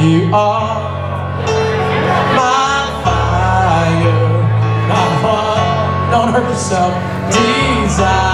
You are my fire. Not one, don't hurt yourself. Desire.